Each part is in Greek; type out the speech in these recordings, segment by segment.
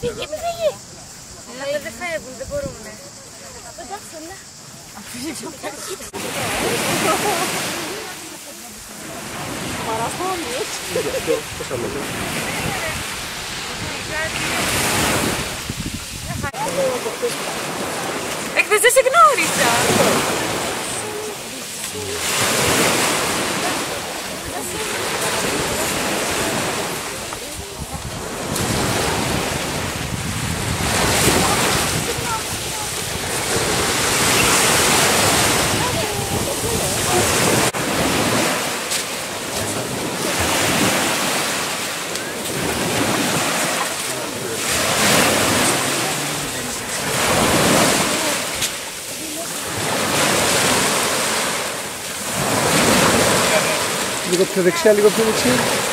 Φύγε, φύγε. Αλλά δεν φεύγουν, δεν μπορούν. Πόσα μέτρα. Εκθες δεν σε γνώρισα. Λίγο πιο δεξιά, λίγο helikopter, rikscha helikopter için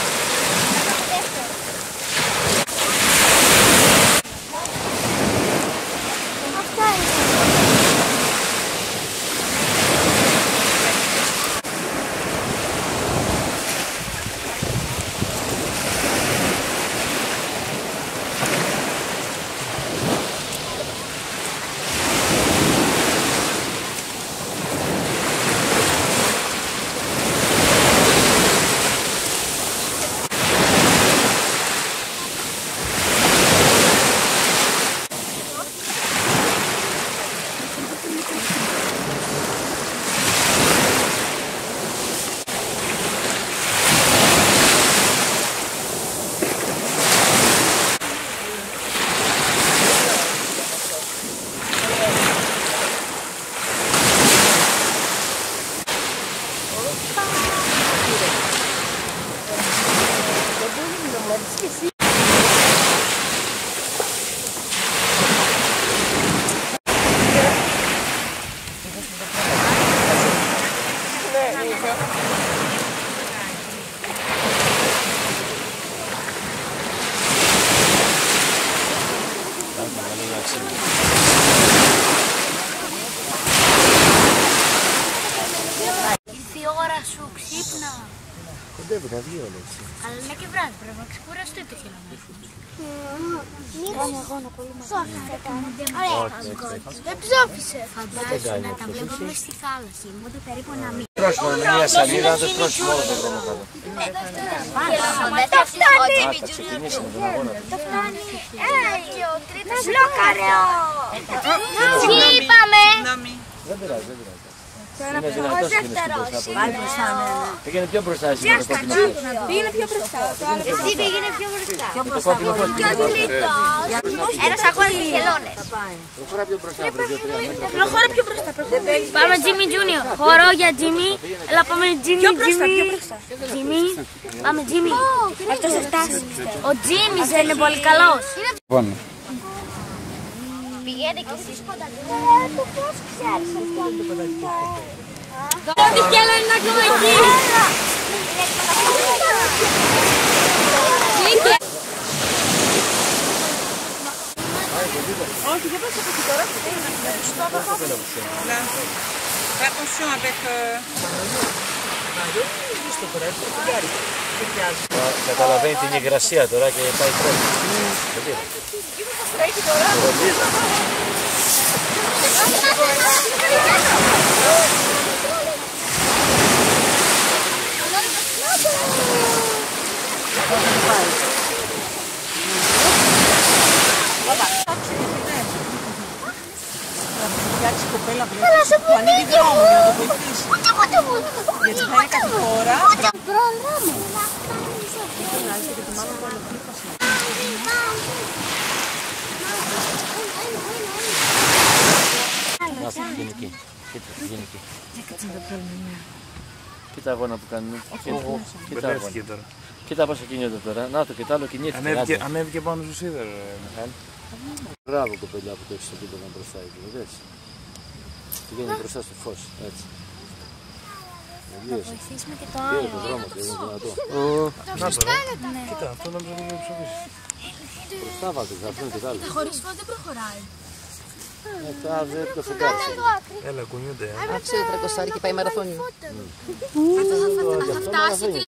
ξύπνα. Κοντεύει να βγει όλα έτσι. Αλλά είναι και βράδυ, πρέπει να ξεκουραστεί το χειρονάκι. Δεν ψόφισε. Φαντάζεσαι να τα βλέπουμε στη θάλασσα. Ήμουν περίπου ένα μήνα. Τρώσουμε με μια σανίδα, δεν τρώσουμε όλο τον δρόμο κάτω. Το φτάνει. Α, θα ξεκινήσουμε τον αγώνα. Το φτάνει. Μπλόκαρεο. Τι είπαμε. Δεν πειράζει, δεν πειράζει. Είναι δυνατός και είναι στην μπροστά. Πήγαινε πιο μπροστά εσύ με το κόκκινο φως. Πήγαινε πιο μπροστά. Εσύ πήγαινε πιο μπροστά. Το κόκκινο φως πήγαινε πιο Ένας αγώνας με χελώνες. Προχώρα πιο μπροστά, πριν δύο-τρία μέτρα. Προχώρα πιο μπροστά. Πάμε Jimmy Junior. Χορό για Jimmy. Έλα πάμε Jimmy Jimmy. Jimmy. Πάμε Jimmy. Αυτός θα φτάσει. Ο Jimmy δεν είναι πολύ καλός. Λοιπόν, Πηγαίνει και εσείς κοντά. Το πώς ξέρεις Ό,τι κι άλλο είναι ακόμα εκεί. Fais attention avec. euh, καταλαβαίνει την υγρασία τώρα και πάει πρώτη. Φτιάξει η κοπέλα βλέπεις που ανοίγει δρόμο για να το βοηθήσει. Γιατί θα είναι κάθε φορά. Να σου γίνει εκεί. Κοίτα, γίνει εκεί. Κοίτα αγώνα που κάνουν. Κοίτα, Κοίτα αγώνα. Κοίτα πώς κινείται τώρα. Να το και το άλλο κινείται. Ανέβηκε, Άντε. ανέβηκε πάνω στο σίδερο, ε, Μιχάλη. Μπράβο κοπελιά που το έχεις στο κοίτο μπροστά εκεί. Είδες. Πηγαίνει μπροστά στο φως. Έτσι. Τελείωσε. Βοηθήσουμε και το Πήρε άλλο. το δρόμο και είναι δυνατό. Να το, ρε. Κοίτα, αυτό νόμιζα ότι είναι ψωφίσει. Μπροστά βάλτε, θα βρουν και τα άλλα. Χωρίς φως δεν προχωράει. Ε, τα δεν το φεγγάρι. Έλα, κουνιούνται. ε. Άφησε το τρακοσάρι και πάει μαραθώνιο. Θα φτάσει